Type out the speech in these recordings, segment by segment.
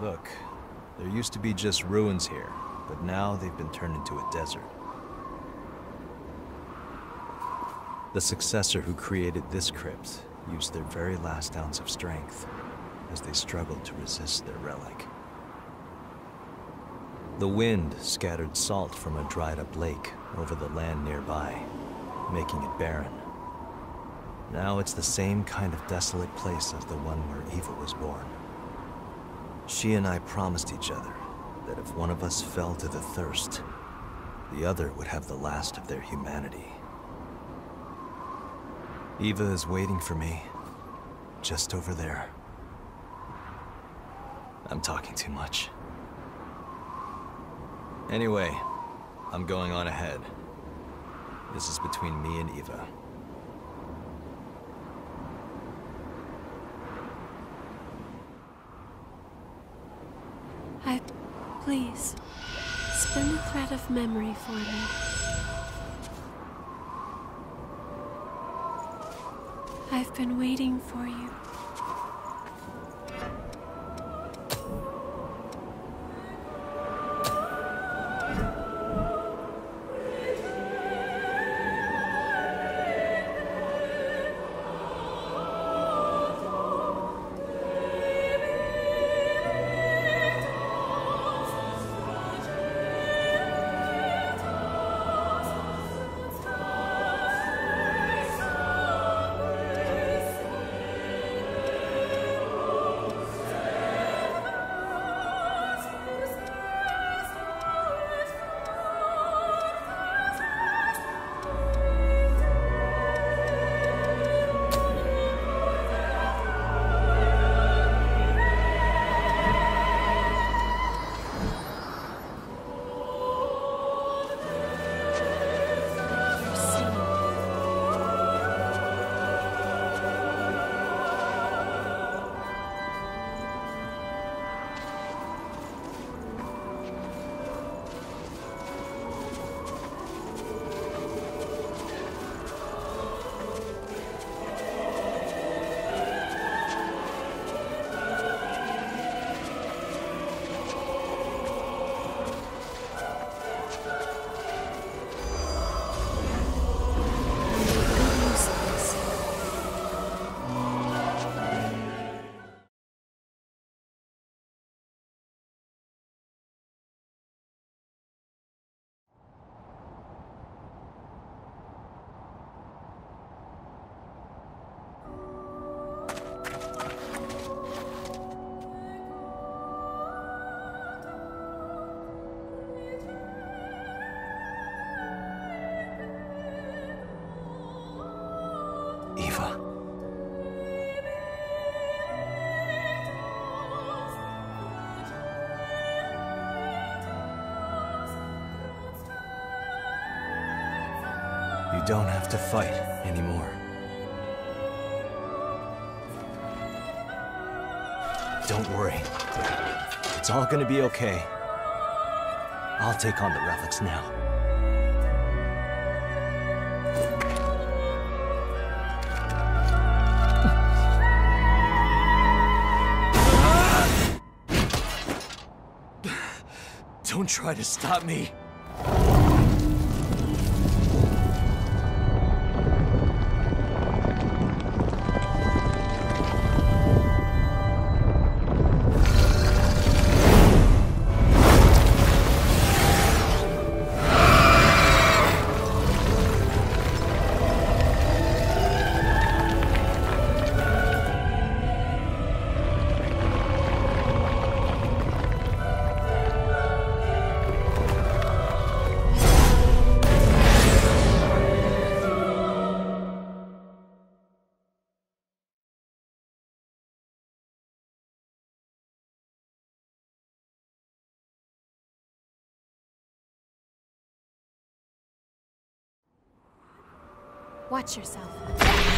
Look, there used to be just ruins here, but now they've been turned into a desert. The successor who created this crypt used their very last ounce of strength as they struggled to resist their relic. The wind scattered salt from a dried up lake over the land nearby, making it barren. Now it's the same kind of desolate place as the one where Eva was born. She and I promised each other that if one of us fell to the thirst, the other would have the last of their humanity. Eva is waiting for me, just over there. I'm talking too much. Anyway, I'm going on ahead. This is between me and Eva. I... Please, spin the thread of memory for me. I've been waiting for you. Don't have to fight anymore. Don't worry. It's all gonna be okay. I'll take on the relics now. Don't try to stop me. Watch yourself.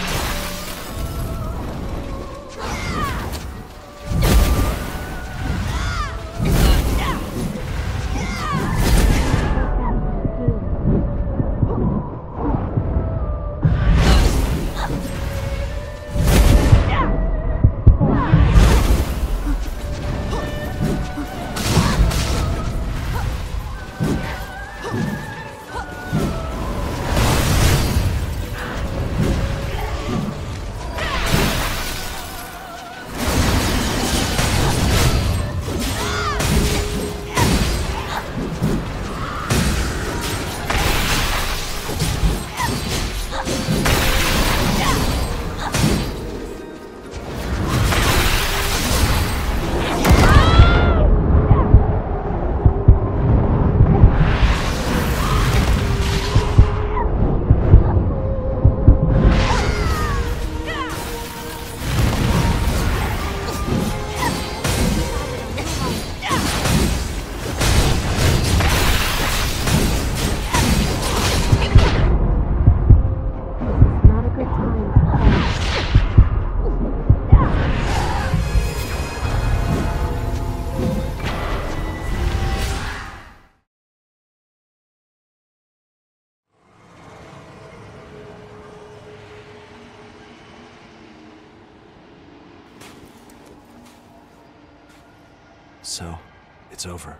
It's over.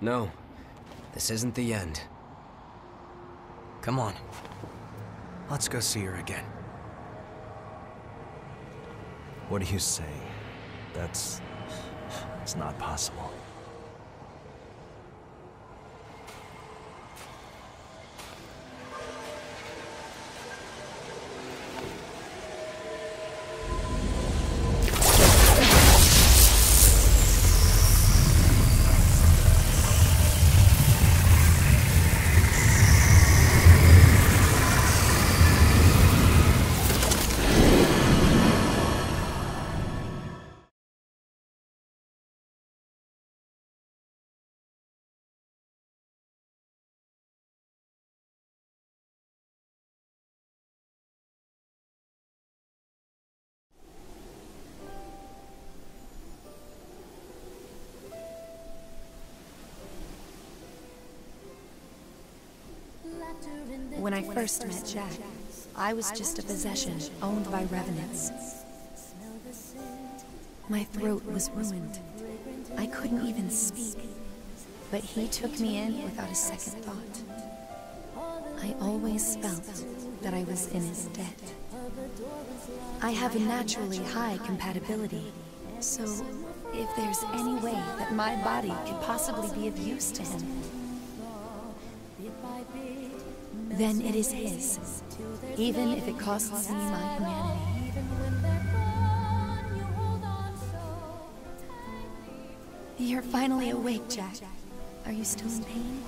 No, this isn't the end. Come on. Let's go see her again. What do you say? That's... it's not possible. When I first met Jack, I was just a possession owned by revenants. My throat was ruined. I couldn't even speak. But he took me in without a second thought. I always felt that I was in his debt. I have a naturally high compatibility, so if there's any way that my body could possibly be of use to him, then it is his, even if it costs me my humanity. You're finally awake, Jack. Are you still in pain?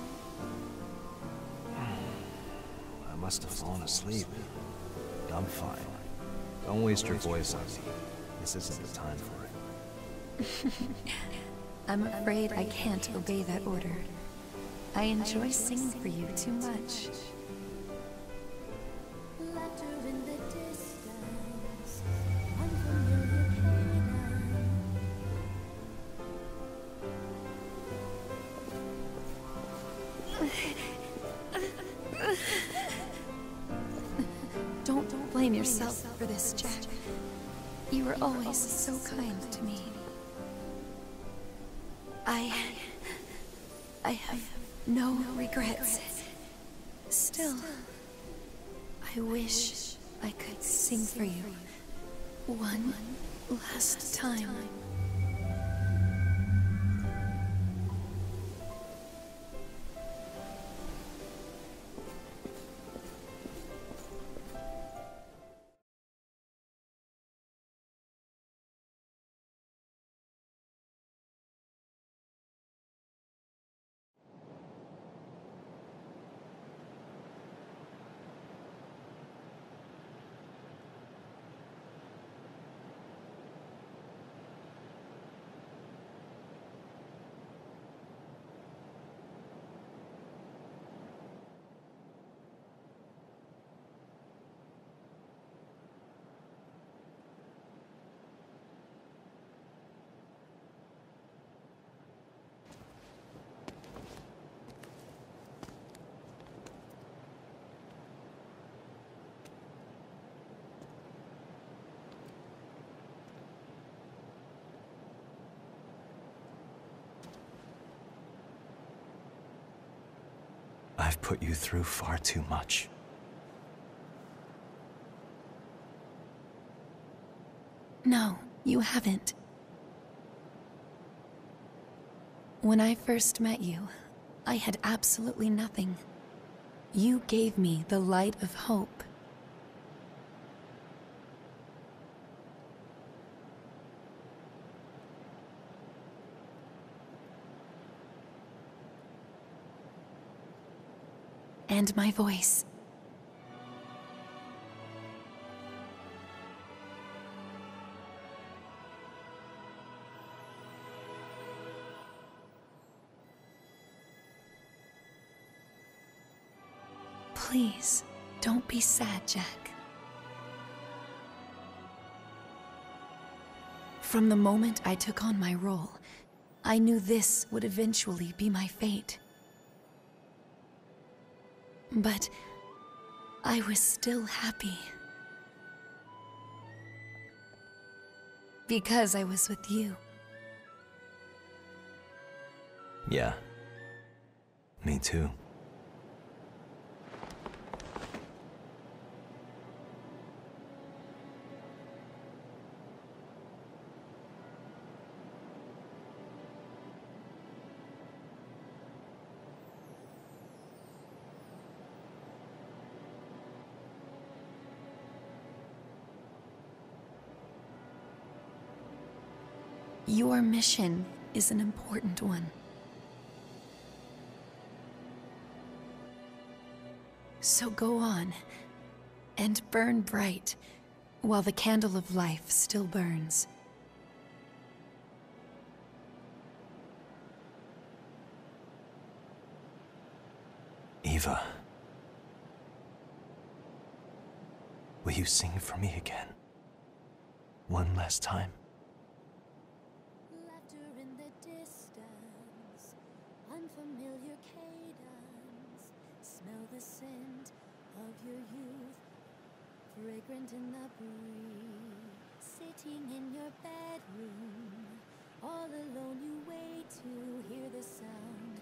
I must have fallen asleep. I'm fine. Don't waste your voice on me. This isn't the time for it. I'm afraid I can't obey that order. I enjoy singing for you too much. Jack. You were always so kind to me. I... I have no regrets. Still, I wish I could sing for you one last time. I've put you through far too much. No, you haven't. When I first met you, I had absolutely nothing. You gave me the light of hope. And my voice. Please, don't be sad, Jack. From the moment I took on my role, I knew this would eventually be my fate. But I was still happy. Because I was with you. Yeah. Me too. Your mission is an important one. So go on and burn bright while the candle of life still burns. Eva. Will you sing for me again? One last time? The scent of your youth, fragrant in the breeze. Sitting in your bedroom, all alone you wait to hear the sound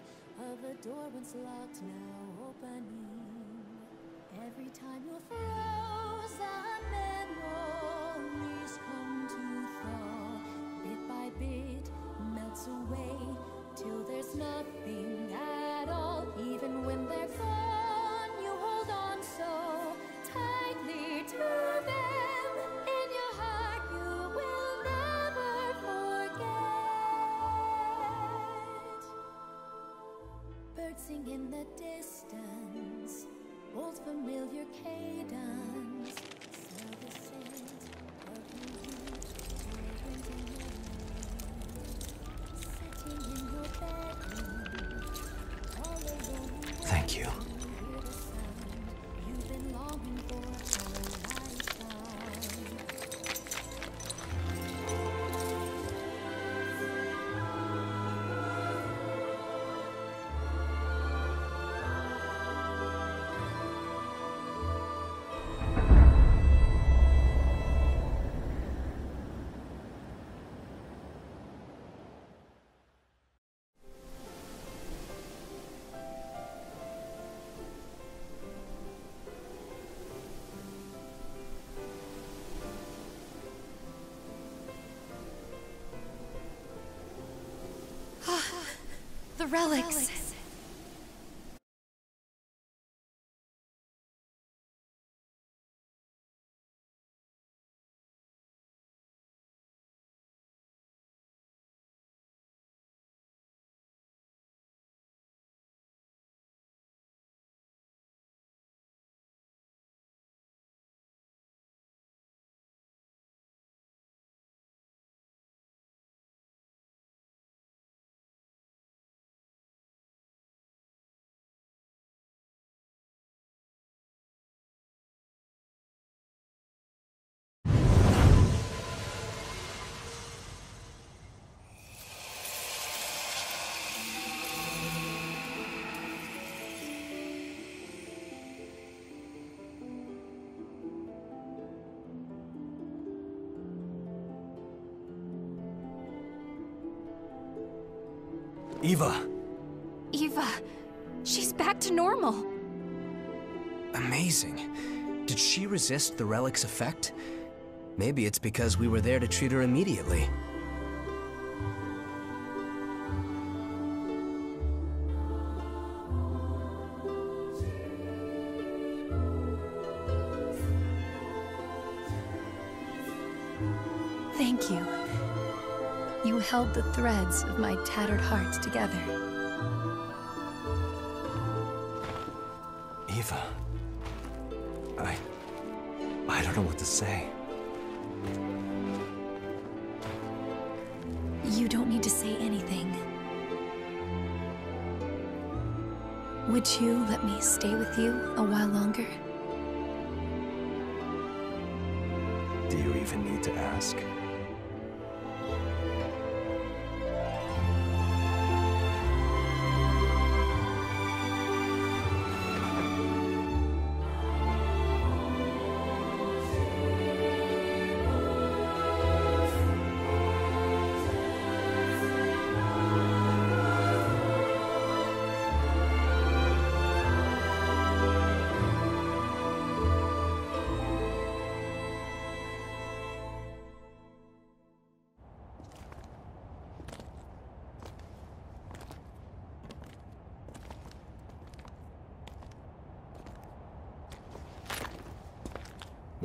of a door once locked now opening. Every time your frozen memories come to thaw, bit by bit melts away till there's nothing in the distance, old familiar cadence. The relics. Eva! Eva, she's back to normal. Amazing. Did she resist the relic's effect? Maybe it's because we were there to treat her immediately. Held the threads of my tattered heart together. Eva. I. I don't know what to say. You don't need to say anything. Would you let me stay with you a while longer? Do you even need to ask?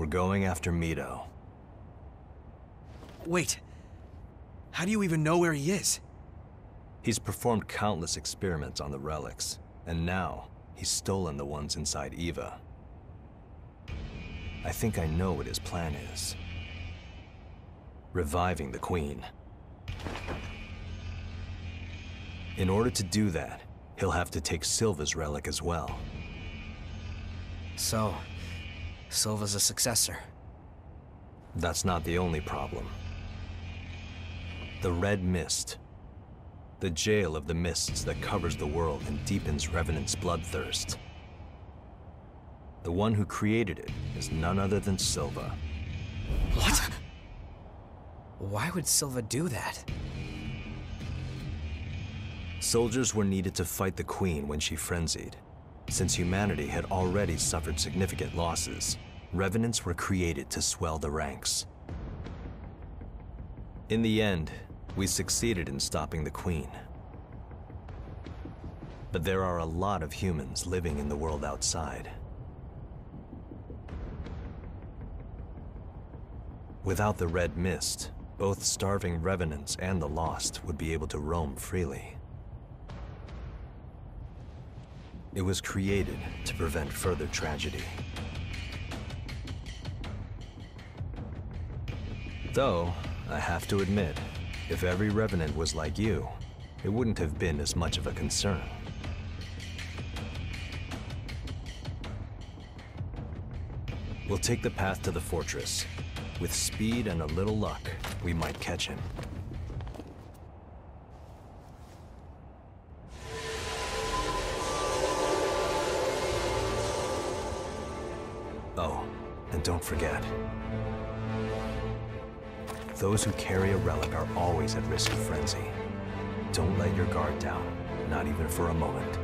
We're going after Mido. Wait. How do you even know where he is? He's performed countless experiments on the relics, and now he's stolen the ones inside Eva. I think I know what his plan is. Reviving the Queen. In order to do that, he'll have to take Silva's relic as well. So, Silva's a successor. That's not the only problem. The Red Mist. The jail of the mists that covers the world and deepens Revenant's bloodthirst. The one who created it is none other than Silva. What? Why would Silva do that? Soldiers were needed to fight the Queen when she frenzied. Since humanity had already suffered significant losses, Revenants were created to swell the ranks. In the end, we succeeded in stopping the Queen. But there are a lot of humans living in the world outside. Without the Red Mist, both starving revenants and the Lost would be able to roam freely. It was created to prevent further tragedy. Though, I have to admit, if every Revenant was like you, it wouldn't have been as much of a concern. We'll take the path to the fortress. With speed and a little luck, we might catch him. Oh, and don't forget. Those who carry a relic are always at risk of frenzy. Don't let your guard down, not even for a moment.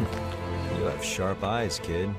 you have sharp eyes, kid.